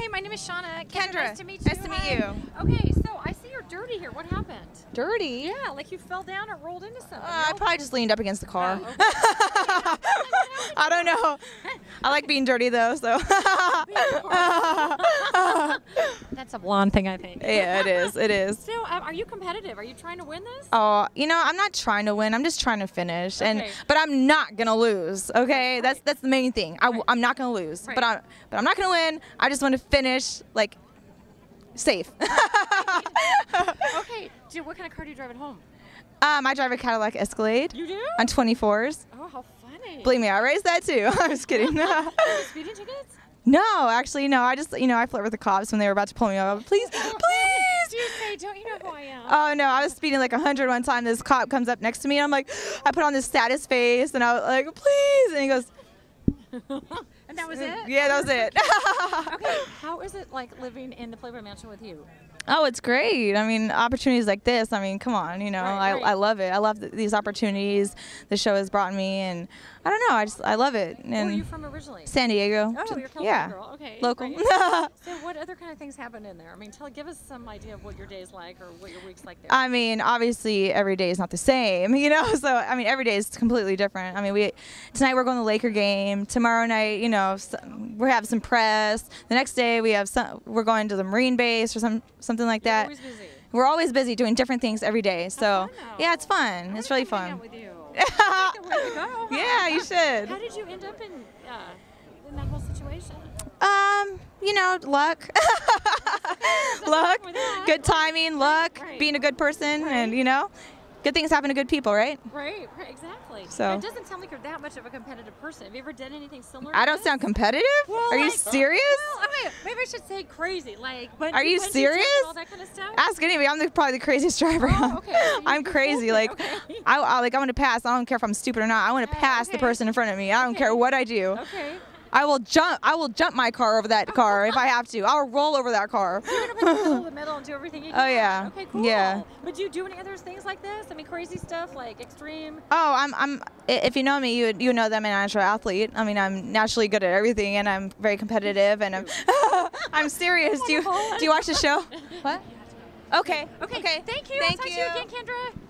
Hi, my name is Shauna. Kendra, nice to meet you. nice to meet Hi. you. Okay, so I see you're dirty here. What happened? Dirty? Yeah, like you fell down or rolled into something. Uh, I probably just leaned up against the car. Oh, I don't know. I like being dirty though, so. That's a blonde thing, I think. yeah, it is. It is. So, um, are you competitive? Are you trying to win this? Oh, you know, I'm not trying to win. I'm just trying to finish, and but I'm not gonna lose. Okay, that's that's the main thing. I, Right. am not gonna lose, Right. but I but I'm not gonna win. I just want to finish like safe. Okay. dude, what kind of car do you drive at home? um, I drive a Cadillac Escalade You do? on 24s. Oh, how funny. Believe me, I raised that too. I'm just kidding. Speeding tickets? No, actually, no. I just you know I flirt with the cops when they were about to pull me over. Please, please. you say, don't you know who I am? Oh no, I was speeding like 100 one time. This cop comes up next to me, and I'm like, I put on this status face, and I was like, please, and he goes, and that was it? yeah, that was it. Okay. How is it like living in the Playboy Mansion with you? Oh, it's great. I mean, opportunities like this. I mean, come on, you know, Right, I, right. I love it. I love th- these opportunities the show has brought me, and I don't know, I just I love it. Where are you And from originally? San Diego, Oh, you're California yeah, girl. Okay. local. so, what other kind of things happen in there? I mean, tell, give us some idea of what your day's like or what your week's like there. I mean, obviously every day is not the same, you know. So I mean, every day is completely different. I mean, we tonight we're going to the Laker game. Tomorrow night, you know, we have some press. The next day we have some. We're going to the Marine base or some something like that. always busy. We're always busy doing different things every day. So yeah, it's fun. I It's really fun. you. Take the go, huh? Yeah, you should. How did you end up in uh, in that whole situation? Um, you know, luck. Luck, wrong with that. good timing, luck, right. being a good person, and you know, good things happen to good people, right? Right, right, exactly. So- it doesn't sound like you're that much of a competitive person. Have you ever done anything similar? I don't this? sound competitive. Well, Are you serious? Well, I mean, maybe I should say crazy. Like, bungee- Are you bungee serious? All that kind of stuff. Ask anybody. I'm the, probably the craziest driver. Oh, okay. I'm crazy. Like, Okay. I, I like I want to pass. I don't care if I'm stupid or not. I want to Oh, uh, pass the person in front of me. I don't care what I do. Okay. I will jump. I will jump my car over that car if I have to. I'll roll over that car. You're gonna put the metal and do everything you Oh, yeah. Okay, cool. Yeah. But do you do any other things like this? I mean, crazy stuff like extreme. Oh, I'm. I'm. If you know me, you you know that I'm a natural athlete. I mean, I'm naturally good at everything, and I'm very competitive, and I'm. I'm serious. Do you do you watch the show? What? Okay. Okay. Okay. Thank you. Thank I'll talk you. to you again, Kendra.